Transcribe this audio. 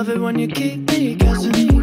love it when you keep me guessing.